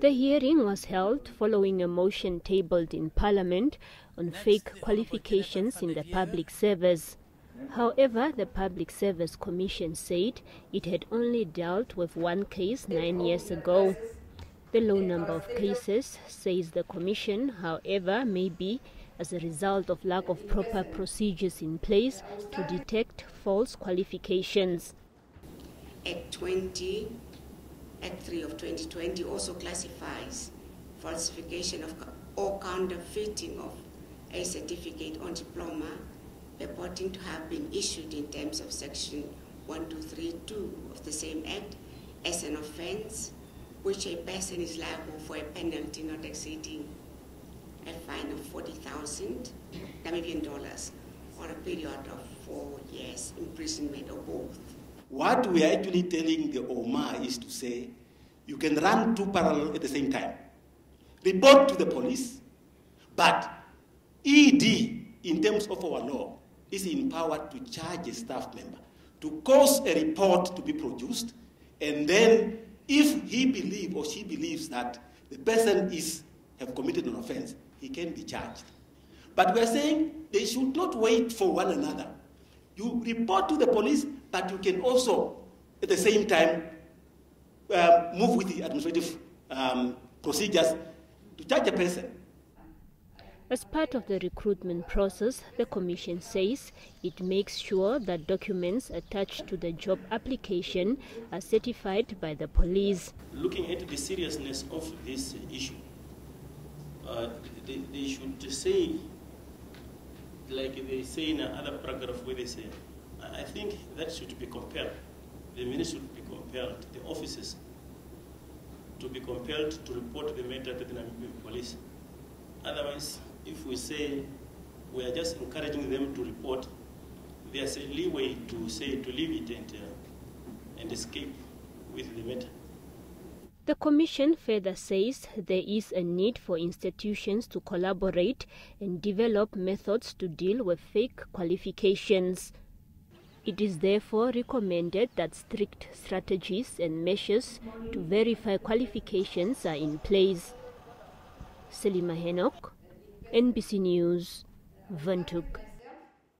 The hearing was held following a motion tabled in Parliament on fake qualifications in the public service. However, the Public Service Commission said it had only dealt with one case nine years ago. The low number of cases, says the Commission, however, may be as a result of lack of proper procedures in place to detect false qualifications. Act 20, Act 3 of 2020 also classifies falsification of or counterfeiting of a certificate or diploma purporting to have been issued in terms of Section 1232 of the same Act as an offense which a person is liable for a penalty not exceeding a fine of 40,000 Namibian dollars or a period of four years imprisonment or both. What we are actually telling the OMA is to say you can run two parallel at the same time. Report to the police, but ED, in terms of our law, is empowered to charge a staff member to cause a report to be produced, and then if he believes or she believes that the person is have committed an offense, he can be charged. But we are saying they should not wait for one another. You report to the police, but you can also, at the same time, uh, move with the administrative um, procedures to charge a person. As part of the recruitment process, the Commission says it makes sure that documents attached to the job application are certified by the police. Looking at the seriousness of this issue, uh, they, they, should say, like they say in another paragraph where they say, I think that should be compelled. The minister should be compelled, the officers, to be compelled to report the matter to the Namibian police. Otherwise, if we say we are just encouraging them to report, there's a leeway to say to leave it and, uh, and escape with the matter. The Commission further says there is a need for institutions to collaborate and develop methods to deal with fake qualifications. It is therefore recommended that strict strategies and measures to verify qualifications are in place. Selima Henok, NBC News, Windhoek.